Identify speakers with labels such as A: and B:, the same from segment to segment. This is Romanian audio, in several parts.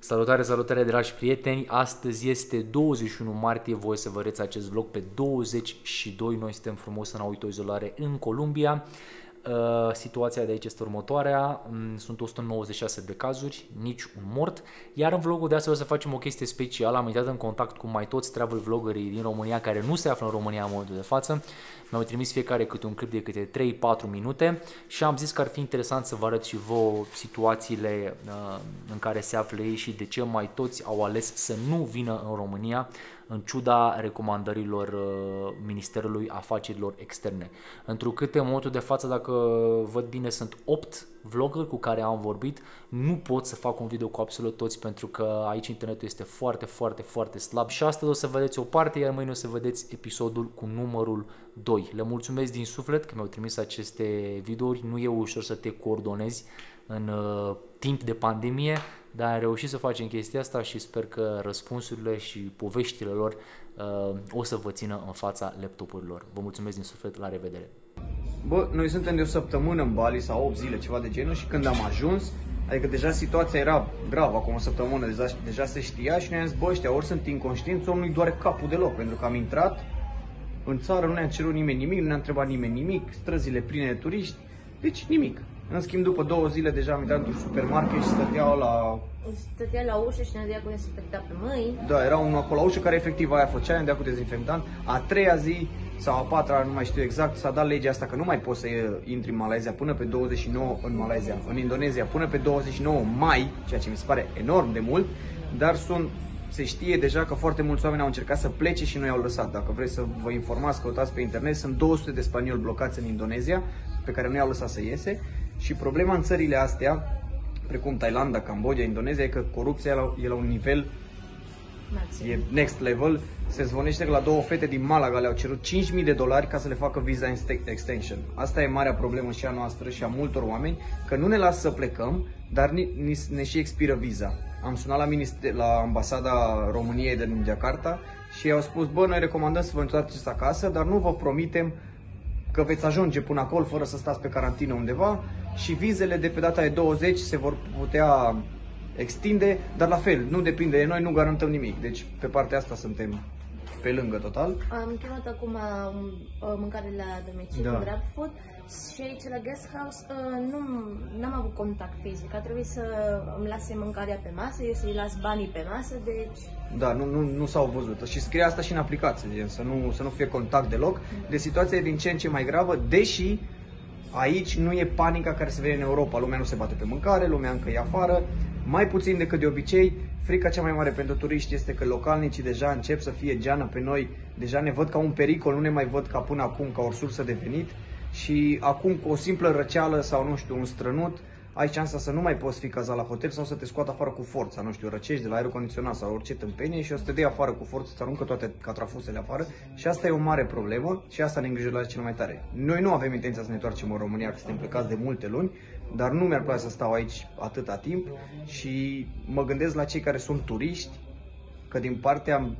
A: Salutare, salutare dragi prieteni! Astăzi este 21 martie, voi să vă vedeți acest vlog pe 22. Noi suntem frumos în autoizolare în Columbia. Uh, situația de aici este următoarea, mm, sunt 196 de cazuri, nici un mort, iar în vlogul de astăzi o să facem o chestie specială, am intrat în contact cu mai toți travel vloggerii din România care nu se află în România în momentul de față, mi-au trimis fiecare câte un clip de câte 3-4 minute și am zis că ar fi interesant să vă arăt și vouă situațiile uh, în care se află ei și de ce mai toți au ales să nu vină în România în ciuda recomandărilor uh, Ministerului Afacerilor Externe. Întrucât în momentul de față, dacă văd bine, sunt 8 vloggeri cu care am vorbit, nu pot să fac un video cu absolut toți pentru că aici internetul este foarte, foarte, foarte slab și astăzi o să vedeți o parte, iar mâine o să vedeți episodul cu numărul 2. Le mulțumesc din suflet că mi-au trimis aceste videouri, nu e ușor să te coordonezi în uh, timp de pandemie, dar am reușit să facem chestia asta și sper că răspunsurile și poveștile lor uh, o să vă țină în fața laptopurilor. Vă mulțumesc din suflet, la revedere!
B: Bă, noi suntem de o săptămână în Bali sau 8 zile, ceva de genul și când am ajuns, adică deja situația era gravă, acum o săptămână deja, deja se știa și ne-am zis, bă, ăștia ori sunt inconștienți, ori nu-i doare capul deloc, pentru că am intrat în țară, nu ne-a cerut nimeni nimic, nu ne-a întrebat nimeni nimic, străzile pline de turiști, deci nimic. În schimb, după două zile deja am intrat într-un supermarket și stăteau la...
C: Stătea la ușă și ne dea cu dezinfectant pe mâini.
B: Da, era unul acolo la ușă care efectiv aia făcea, ne dea cu dezinfectant. A treia zi sau a patra, nu mai știu exact, s-a dat legea asta că nu mai poți să intri în Malaysia până pe 29 în Malaysia, în Indonezia până pe 29 mai, ceea ce mi se pare enorm de mult, dar sunt se știe deja că foarte mulți oameni au încercat să plece și nu i-au lăsat. Dacă vreți să vă informați, căutați pe internet, sunt 200 de spanioli blocați în Indonezia pe care nu i-au lăsat să iese și problema în țările astea, precum Thailanda, Cambodgia, Indonezia, e că corupția e la un nivel Maxim. e next level. Se zvonește că la două fete din Malaga le-au cerut 5.000 de dolari ca să le facă visa extension. Asta e marea problemă și a noastră și a multor oameni, că nu ne lasă să plecăm, dar ni, ni, ne și expiră viza. Am sunat la, minister, la ambasada României din Jakarta și au spus, bă, noi recomandăm să vă întoarceți acasă, dar nu vă promitem că veți ajunge până acolo fără să stați pe carantină undeva și vizele de pe data de 20 se vor putea extinde, dar la fel, nu depinde de noi, nu garantăm nimic. Deci pe partea asta suntem pe lângă total.
C: Am chemat acum uh, mâncare la domiciliu, da. grab food și aici la guest house uh, nu am avut contact fizic. A trebuit să îmi lase mâncarea pe masă, eu să-i las banii pe masă, deci...
B: Da, nu, nu, nu s-au văzut. Și scrie asta și în aplicație, să nu, să nu fie contact deloc. De situația e din ce în ce mai gravă, deși aici nu e panica care se vede în Europa. Lumea nu se bate pe mâncare, lumea încă e afară, mai puțin decât de obicei. Frica cea mai mare pentru turiști este că localnicii deja încep să fie geană pe noi, deja ne văd ca un pericol, nu ne mai văd ca până acum ca o sursă de venit și acum cu o simplă răceală sau nu știu, un strănut, ai șansa să nu mai poți fi cazat la hotel sau să te scoată afară cu forța, nu știu, răcești de la aer condiționat sau orice tâmpenie și o să te dea afară cu forță, să aruncă toate catrafusele afară. Și asta e o mare problemă și asta ne îngrijorează cel mai tare. Noi nu avem intenția să ne întoarcem în România, că suntem plecați de multe luni, dar nu mi-ar place să stau aici atâta timp. Și mă gândesc la cei care sunt turiști, că din partea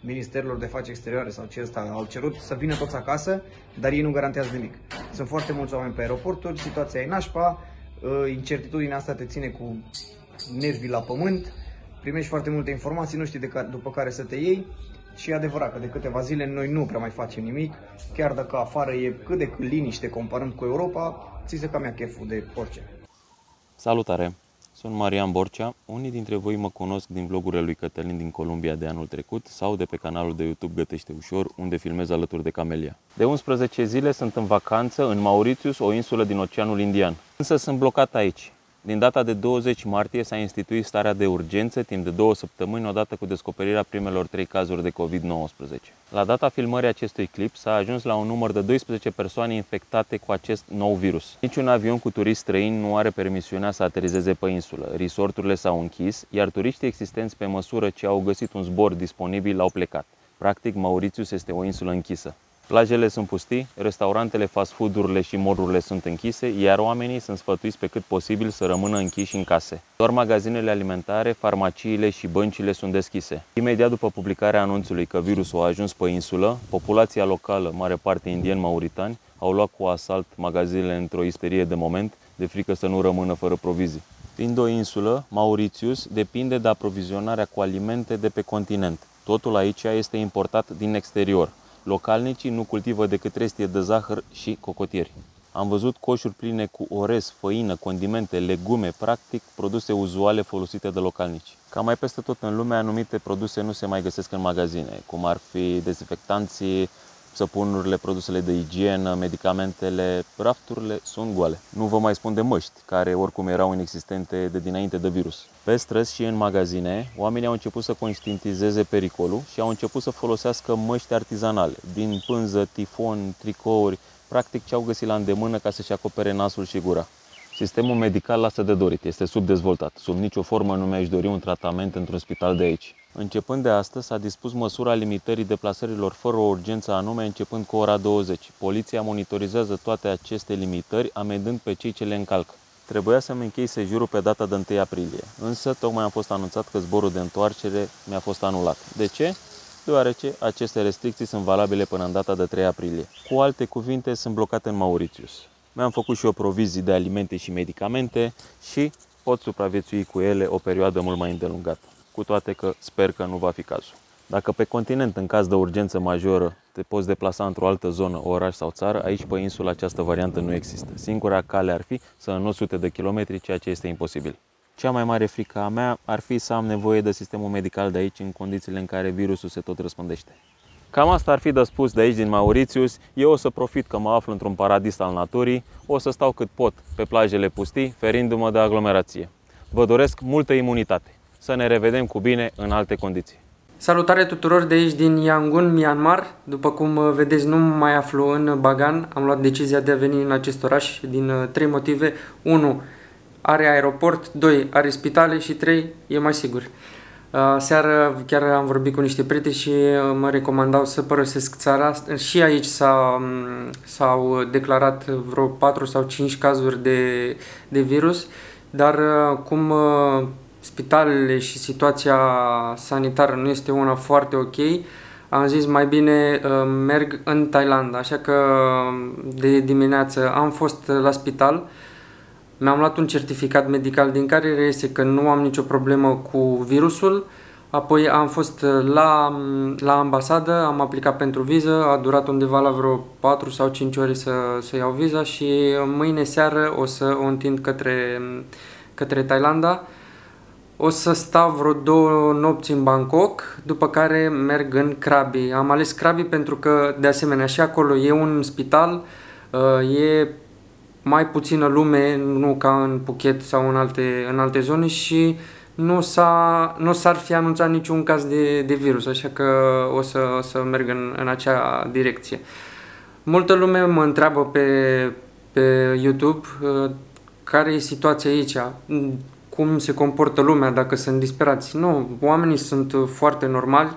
B: ministerilor de afaceri exterioare sau ce ăsta au cerut să vină toți acasă, dar ei nu garantează nimic. Sunt foarte mulți oameni pe aeroporturi, situația e nașpa, ă, incertitudinea asta te ține cu nervii la pământ, primești foarte multe informații, nu știi de care, după care să te iei și e adevărat că de câteva zile noi nu prea mai facem nimic, chiar dacă afară e cât de cât liniște comparând cu Europa, ți se cam ia cheful de orice.
D: Salutare! Sunt Marian Borcea. Unii dintre voi mă cunosc din vlogurile lui Cătălin din Columbia de anul trecut sau de pe canalul de YouTube Gătește Ușor, unde filmez alături de Camelia. De 11 zile sunt în vacanță în Mauritius, o insulă din Oceanul Indian. Însă sunt blocat aici, din data de 20 martie s-a instituit starea de urgență timp de două săptămâni odată cu descoperirea primelor trei cazuri de COVID-19. La data filmării acestui clip s-a ajuns la un număr de 12 persoane infectate cu acest nou virus. Niciun avion cu turiști străini nu are permisiunea să aterizeze pe insulă. Resorturile s-au închis, iar turiștii existenți pe măsură ce au găsit un zbor disponibil au plecat. Practic, Mauritius este o insulă închisă. Plajele sunt pustii, restaurantele, fast food-urile și morurile sunt închise, iar oamenii sunt sfătuiți pe cât posibil să rămână închiși în case. Doar magazinele alimentare, farmaciile și băncile sunt deschise. Imediat după publicarea anunțului că virusul a ajuns pe insulă, populația locală, mare parte indieni-mauritani, au luat cu asalt magazinele într-o isterie de moment, de frică să nu rămână fără provizii. Fiind o insulă, Mauritius depinde de aprovizionarea cu alimente de pe continent. Totul aici este importat din exterior. Localnicii nu cultivă decât trestie de zahăr și cocotieri. Am văzut coșuri pline cu orez, făină, condimente, legume, practic produse uzuale folosite de localnici. Ca mai peste tot în lume, anumite produse nu se mai găsesc în magazine, cum ar fi dezinfectanții, săpunurile, produsele de igienă, medicamentele, rafturile sunt goale. Nu vă mai spun de măști, care oricum erau inexistente de dinainte de virus. Pe străzi și în magazine, oamenii au început să conștientizeze pericolul și au început să folosească măști artizanale, din pânză, tifon, tricouri, practic ce au găsit la îndemână ca să-și acopere nasul și gura. Sistemul medical lasă de dorit, este subdezvoltat. Sub nicio formă nu mi-aș dori un tratament într-un spital de aici. Începând de astăzi, s-a dispus măsura limitării deplasărilor fără o urgență anume începând cu ora 20. Poliția monitorizează toate aceste limitări, amendând pe cei ce le încalcă. Trebuia să-mi închei sejurul pe data de 1 aprilie, însă tocmai am fost anunțat că zborul de întoarcere mi-a fost anulat. De ce? Deoarece aceste restricții sunt valabile până în data de 3 aprilie. Cu alte cuvinte, sunt blocate în Mauritius. Mi-am făcut și o provizii de alimente și medicamente și pot supraviețui cu ele o perioadă mult mai îndelungată cu toate că sper că nu va fi cazul. Dacă pe continent, în caz de urgență majoră, te poți deplasa într-o altă zonă, oraș sau țară, aici pe insula această variantă nu există. Singura cale ar fi să în 100 de kilometri, ceea ce este imposibil. Cea mai mare frică a mea ar fi să am nevoie de sistemul medical de aici în condițiile în care virusul se tot răspândește. Cam asta ar fi de spus de aici din Mauritius. Eu o să profit că mă aflu într-un paradis al naturii, o să stau cât pot pe plajele pustii, ferindu-mă de aglomerație. Vă doresc multă imunitate să ne revedem cu bine în alte condiții.
E: Salutare tuturor de aici din Yangon, Myanmar. După cum uh, vedeți, nu mai aflu în Bagan. Am luat decizia de a veni în acest oraș din uh, trei motive. 1. Are aeroport, 2. Are spitale și 3. E mai sigur. Uh, seară chiar am vorbit cu niște prieteni și mă recomandau să părăsesc țara. Și aici s-au declarat vreo 4 sau 5 cazuri de, de virus, dar cum spitalele și situația sanitară nu este una foarte ok, am zis mai bine uh, merg în Thailanda, așa că de dimineață am fost la spital, mi-am luat un certificat medical din care reiese că nu am nicio problemă cu virusul, apoi am fost la, la ambasadă, am aplicat pentru viză, a durat undeva la vreo 4 sau 5 ore să, să iau viza și mâine seară o să o întind către, către Thailanda. O să stau vreo două nopți în Bangkok, după care merg în Krabi. Am ales Krabi pentru că, de asemenea, și acolo e un spital, uh, e mai puțină lume, nu ca în Phuket sau în alte, în alte zone și nu, s-a, nu s-ar fi anunțat niciun caz de, de virus, așa că o să, o să merg în, în acea direcție. Multă lume mă întreabă pe, pe YouTube uh, care e situația aici cum se comportă lumea, dacă sunt disperați. Nu, oamenii sunt foarte normali,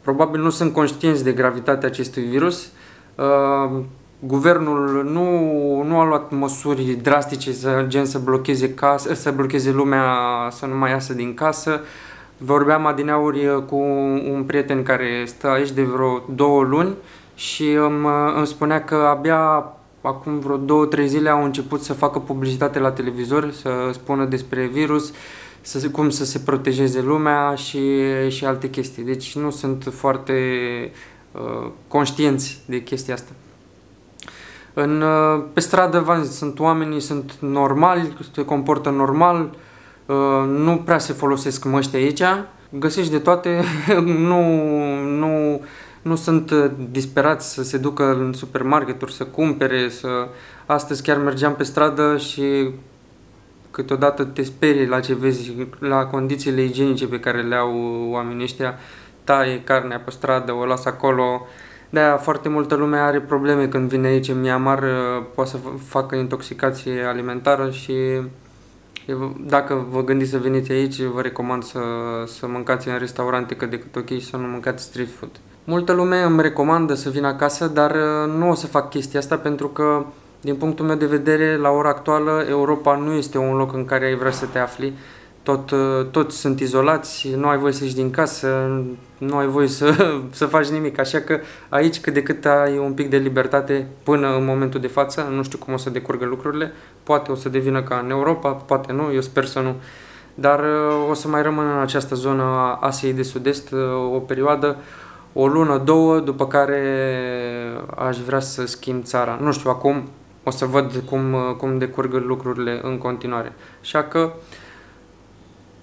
E: probabil nu sunt conștienți de gravitatea acestui virus. Uh, guvernul nu, nu a luat măsuri drastice, să, gen să blocheze, casă, să blocheze lumea să nu mai iasă din casă. Vorbeam adineauri cu un prieten care stă aici de vreo două luni și îmi, îmi spunea că abia acum vreo două, trei zile au început să facă publicitate la televizor, să spună despre virus, să, cum să se protejeze lumea și, și alte chestii. Deci nu sunt foarte uh, conștienți de chestia asta. În, uh, pe stradă, v zis, sunt oamenii, sunt normali, se comportă normal, uh, nu prea se folosesc măști aici, găsești de toate, nu, nu nu sunt uh, disperați să se ducă în supermarketuri, să cumpere, să... Astăzi chiar mergeam pe stradă și câteodată te sperii la ce vezi, la condițiile igienice pe care le au oamenii ăștia, taie carnea pe stradă, o lasă acolo. De-aia foarte multă lume are probleme când vine aici în Myanmar, uh, poate să facă intoxicație alimentară și dacă vă gândiți să veniți aici, vă recomand să, să mâncați în restaurante cât de cât ok și să nu mâncați street food. Multă lume îmi recomandă să vin acasă, dar uh, nu o să fac chestia asta pentru că, din punctul meu de vedere, la ora actuală, Europa nu este un loc în care ai vrea să te afli. tot, toți sunt izolați, nu ai voie să ieși din casă, nu ai voie să, să faci nimic. Așa că aici cât de cât ai un pic de libertate până în momentul de față, nu știu cum o să decurgă lucrurile, poate o să devină ca în Europa, poate nu, eu sper să nu. Dar o să mai rămân în această zonă a Asiei de Sud-Est o perioadă, o lună, două, după care aș vrea să schimb țara. Nu știu, acum o să văd cum, cum decurg lucrurile în continuare. Așa că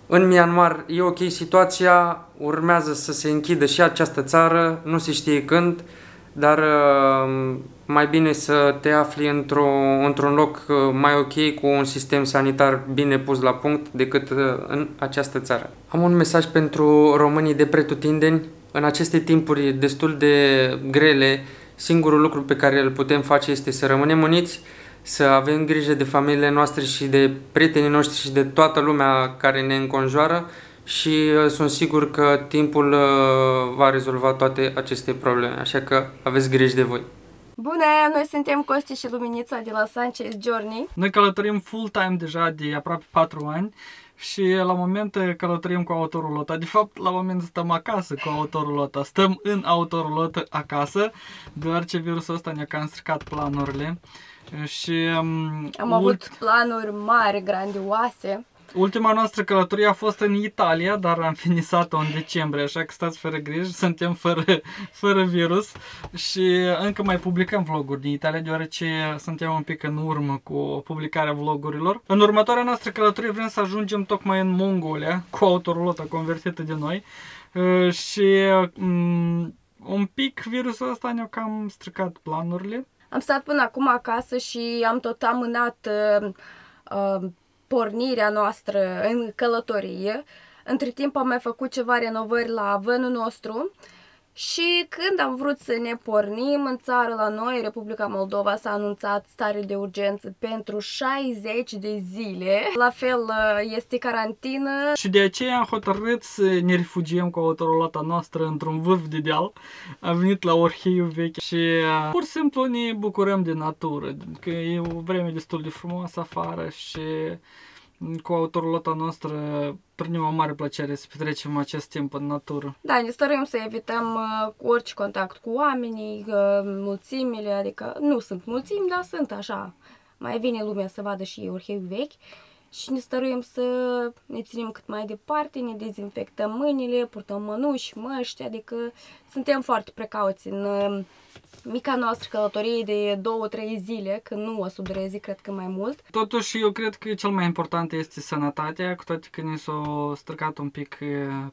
E: în Myanmar e ok situația, urmează să se închidă și această țară, nu se știe când, dar uh, mai bine să te afli într-o, într-un loc uh, mai ok cu un sistem sanitar bine pus la punct decât uh, în această țară. Am un mesaj pentru românii de pretutindeni. În aceste timpuri destul de grele, singurul lucru pe care îl putem face este să rămânem uniți, să avem grijă de familiile noastre și de prietenii noștri și de toată lumea care ne înconjoară și uh, sunt sigur că timpul uh, va rezolva toate aceste probleme, așa că aveți grijă de voi.
C: Bună, noi suntem Costi și Luminița de la Sanchez Journey.
F: Noi călătorim full-time deja de aproape 4 ani și la moment călătorim cu autorul ăsta. De fapt, la moment stăm acasă cu autorul ăsta. Stăm în autorul ăsta acasă, deoarece virusul ăsta ne-a cam stricat planurile. Și um,
C: am avut planuri mari, grandioase.
F: Ultima noastră călătorie a fost în Italia, dar am finisat-o în decembrie, așa că stați fără griji, suntem fără, fără virus și încă mai publicăm vloguri din Italia, deoarece suntem un pic în urmă cu publicarea vlogurilor. În următoarea noastră călătorie vrem să ajungem tocmai în Mongolia, cu autorul ăsta convertită de noi uh, și um, un pic virusul ăsta ne-a cam stricat planurile.
C: Am stat până acum acasă și am tot amânat uh, uh, pornirea noastră în călătorie. Între timp am mai făcut ceva renovări la vânul nostru și când am vrut să ne pornim în țară la noi, Republica Moldova s-a anunțat stare de urgență pentru 60 de zile. La fel este carantină.
F: Și de aceea am hotărât să ne refugiem cu autorolata noastră într-un vârf de deal. Am venit la Orheiu vechi și uh, pur și simplu ne bucurăm de natură, că e o vreme destul de frumoasă afară și cu autorul noastră prindem o mare plăcere să petrecem acest timp în natură.
C: Da, ne stărim să evităm uh, orice contact cu oamenii, uh, mulțimile, adică nu sunt mulțimi, dar sunt așa. Mai vine lumea să vadă și orhei vechi și ne stăruim să ne ținem cât mai departe, ne dezinfectăm mâinile, purtăm mănuși, măști, adică suntem foarte precauți în uh, mica noastră călătorie de două, trei zile, că nu o să dureze, cred că mai mult.
F: Totuși, eu cred că cel mai important este sănătatea, cu toate că ne s-au stricat un pic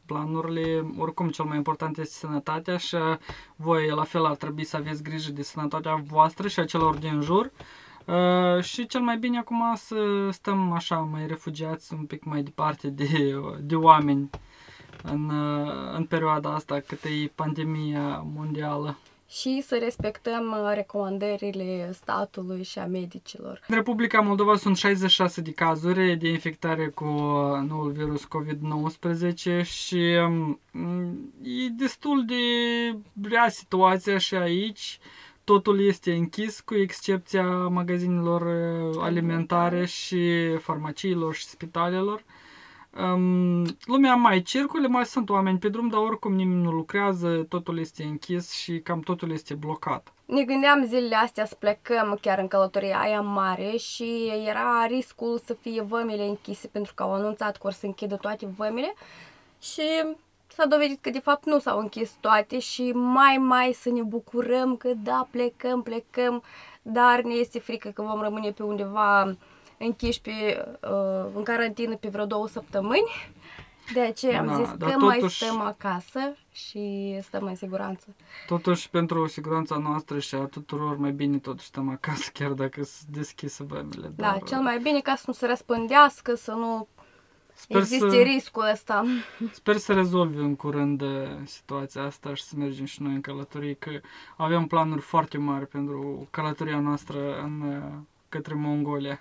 F: planurile. Oricum, cel mai important este sănătatea și voi, la fel, ar trebui să aveți grijă de sănătatea voastră și a celor din jur. Uh, și cel mai bine acum să stăm așa mai refugiați un pic mai departe de, de oameni în, în perioada asta cât e pandemia mondială
C: și să respectăm uh, recomandările statului și a medicilor.
F: În Republica Moldova sunt 66 de cazuri de infectare cu uh, noul virus COVID-19 și um, e destul de rea situația și aici. Totul este închis cu excepția magazinelor uh, alimentare și farmaciilor și spitalelor. Um, lumea mai circule, mai sunt oameni pe drum, dar oricum nimeni nu lucrează, totul este închis și cam totul este blocat.
C: Ne gândeam zilele astea să plecăm chiar în călătoria aia mare și era riscul să fie vămile închise pentru că au anunțat că or să închidă toate vămile și s-a dovedit că de fapt nu s-au închis toate și mai mai să ne bucurăm că da, plecăm, plecăm, dar ne este frică că vom rămâne pe undeva închiși pe, uh, în carantină pe vreo două săptămâni. De aceea am da, zis că totuși, mai stăm acasă și stăm în siguranță.
F: Totuși, pentru siguranța noastră și a tuturor, mai bine totuși stăm acasă, chiar dacă sunt deschise vămile.
C: Da, dar... cel mai bine ca să nu se răspândească, să nu Sper Există să, riscul ăsta.
F: Sper să rezolvi în curând uh, situația asta și să mergem și noi în călătorie, că avem planuri foarte mari pentru călătoria noastră în, uh, către Mongolia.